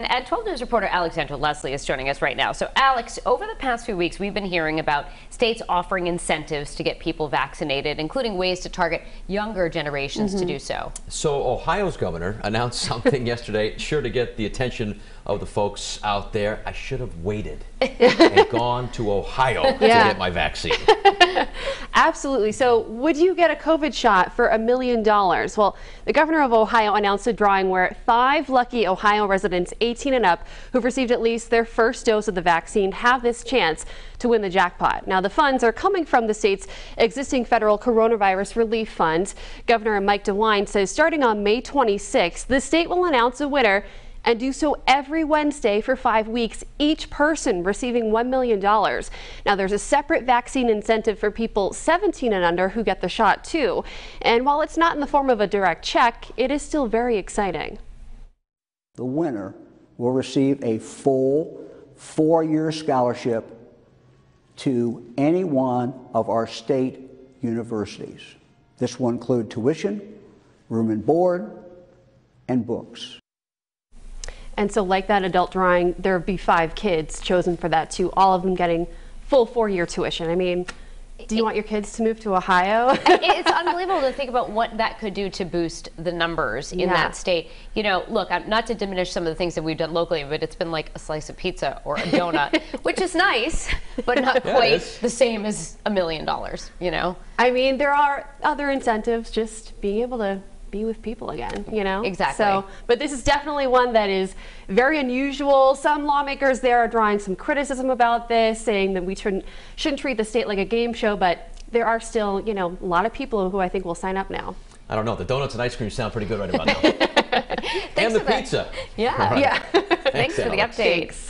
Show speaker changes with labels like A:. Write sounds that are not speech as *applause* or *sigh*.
A: And at 12 News reporter Alexandra Leslie is joining us right now. So, Alex, over the past few weeks, we've been hearing about states offering incentives to get people vaccinated, including ways to target younger generations mm -hmm. to do so.
B: So, Ohio's governor announced *laughs* something yesterday, sure to get the attention of the folks out there. I should have waited *laughs* and gone to Ohio yeah. to get my vaccine. *laughs*
C: Absolutely. So, would you get a COVID shot for a million dollars? Well, the governor of Ohio announced a drawing where five lucky Ohio residents 18 and up who've received at least their first dose of the vaccine have this chance to win the jackpot. Now, the funds are coming from the state's existing federal coronavirus relief fund. Governor Mike DeWine says starting on May 26th, the state will announce a winner and do so every Wednesday for five weeks, each person receiving $1 million. Now, there's a separate vaccine incentive for people 17 and under who get the shot too. And while it's not in the form of a direct check, it is still very exciting.
D: The winner will receive a full four-year scholarship to any one of our state universities. This will include tuition, room and board, and books.
C: And so like that adult drawing, there would be five kids chosen for that too, all of them getting full four-year tuition. I mean, do you it, want your kids to move to Ohio? *laughs* *laughs*
A: it's unbelievable to think about what that could do to boost the numbers in yeah. that state. You know, look, not to diminish some of the things that we've done locally, but it's been like a slice of pizza or a *laughs* donut, which is nice, but not yeah, quite the same as a million dollars, you know?
C: I mean, there are other incentives, just being able to be with people again, you know?
A: Exactly.
C: So, but this is definitely one that is very unusual. Some lawmakers there are drawing some criticism about this, saying that we shouldn't, shouldn't treat the state like a game show, but there are still, you know, a lot of people who I think will sign up now.
B: I don't know. The donuts and ice cream sound pretty good right about now. *laughs* and the pizza.
A: Yeah.
C: Right.
A: Yeah. *laughs* Thanks, Thanks for the update.